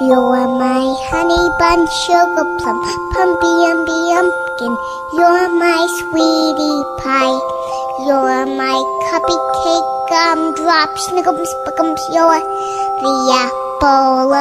You're my honey bun, sugar plum, pumpy umby umpkin. You're my sweetie pie. You're my cupcake, gumdrop, snickums, spickums. You're the apple